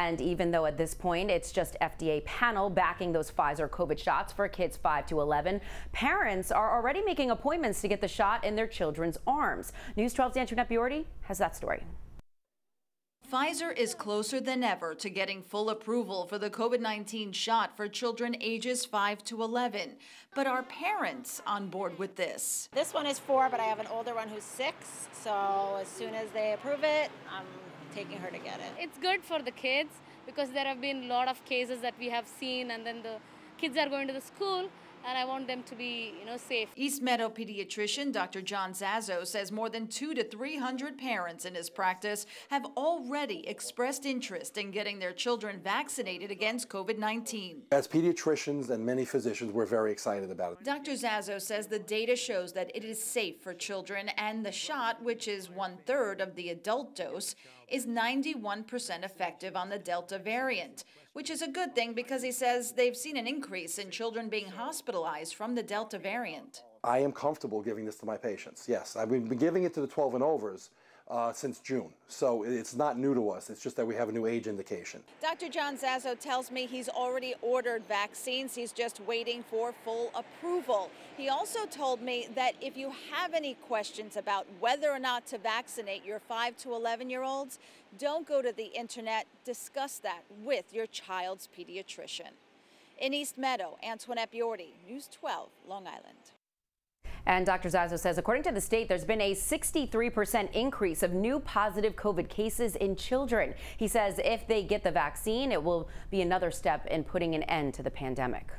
And even though at this point it's just FDA panel backing those Pfizer COVID shots for kids 5 to 11, parents are already making appointments to get the shot in their children's arms. News 12's Antoinette Biordi has that story. Pfizer is closer than ever to getting full approval for the COVID 19 shot for children ages 5 to 11. But are parents on board with this? This one is four, but I have an older one who's six. So as soon as they approve it, I'm taking her to get it. It's good for the kids because there have been a lot of cases that we have seen, and then the kids are going to the school and I want them to be, you know, safe. East Meadow pediatrician Dr. John Zaso says more than two to 300 parents in his practice have already expressed interest in getting their children vaccinated against COVID-19. As pediatricians and many physicians, we're very excited about it. Dr. Zaso says the data shows that it is safe for children and the shot, which is one third of the adult dose, is 91% effective on the Delta variant, which is a good thing because he says they've seen an increase in children being hospitalized from the Delta variant. I am comfortable giving this to my patients. Yes, I've been giving it to the 12 and overs uh, since June. So it's not new to us. It's just that we have a new age indication. Dr. John Zaso tells me he's already ordered vaccines. He's just waiting for full approval. He also told me that if you have any questions about whether or not to vaccinate your 5 to 11 year olds, don't go to the internet. Discuss that with your child's pediatrician. In East Meadow, Antoinette Biordi, News 12, Long Island. And Dr. Zaso says, according to the state, there's been a 63% increase of new positive COVID cases in children. He says if they get the vaccine, it will be another step in putting an end to the pandemic.